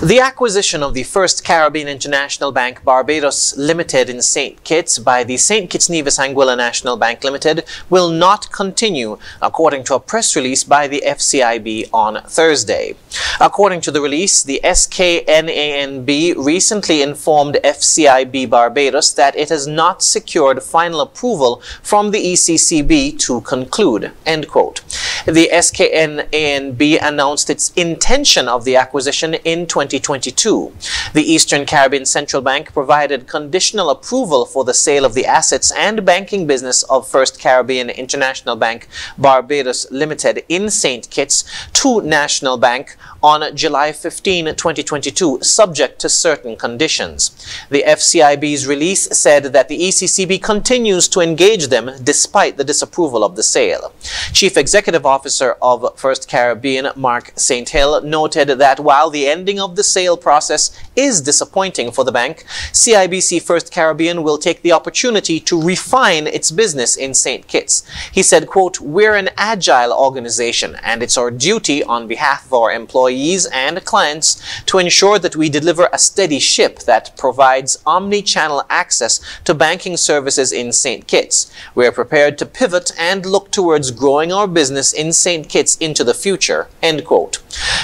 The acquisition of the First Caribbean International Bank Barbados Limited in St. Kitts by the St. Kitts Nevis Anguilla National Bank Limited will not continue, according to a press release by the FCIB on Thursday. According to the release, the SKNANB recently informed FCIB Barbados that it has not secured final approval from the ECCB to conclude. End quote. The SKNANB announced its intention of the acquisition in 2022. The Eastern Caribbean Central Bank provided conditional approval for the sale of the assets and banking business of First Caribbean International Bank Barbados Limited in St. Kitts to National Bank on July 15, 2022, subject to certain conditions. The FCIB's release said that the ECCB continues to engage them despite the disapproval of the sale. Chief Executive Officer of First Caribbean, Mark St. Hill, noted that while the ending of the sale process is disappointing for the bank, CIBC First Caribbean will take the opportunity to refine its business in St. Kitts. He said, quote, we're an agile organization and it's our duty on behalf of our employees and clients to ensure that we deliver a steady ship that provides omni-channel access to banking services in St. Kitts. We are prepared to pivot and look towards growing our business in St. Kitts into the future, end quote.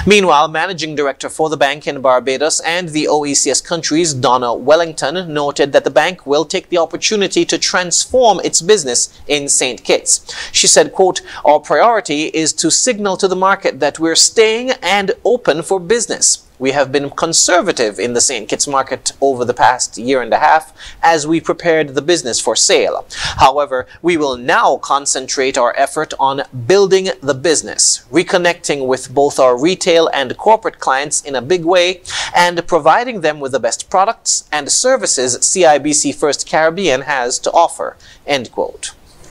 Meanwhile, Managing Director for the bank in Barbados and the OECS countries, Donna Wellington, noted that the bank will take the opportunity to transform its business in St. Kitts. She said, quote, our priority is to signal to the market that we're staying and open for business. We have been conservative in the St. Kitts market over the past year and a half as we prepared the business for sale. However, we will now concentrate our effort on building the business, reconnecting with both our retail and corporate clients in a big way, and providing them with the best products and services CIBC First Caribbean has to offer. End quote.